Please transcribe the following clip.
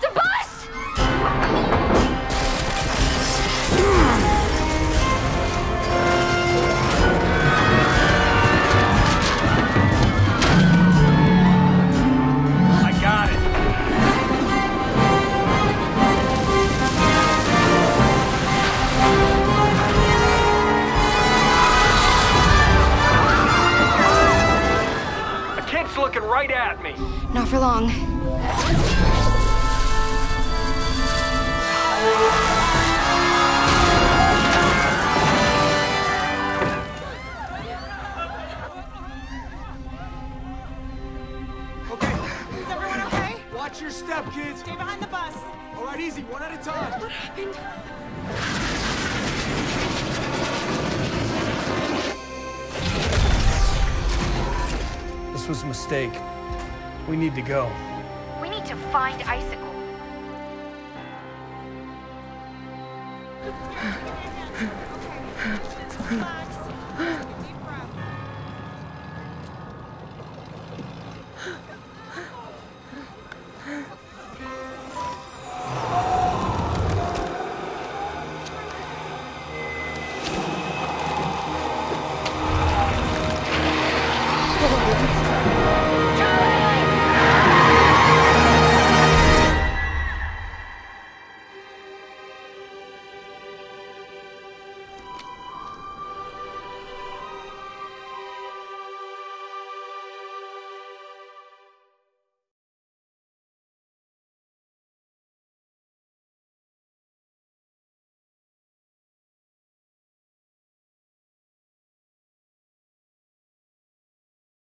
The looking right at me. Not for long. Okay, Is everyone okay? watch your step, kids. Stay behind the bus. All right, easy, one at a time. What happened? Was a mistake. We need to go. We need to find Icicle.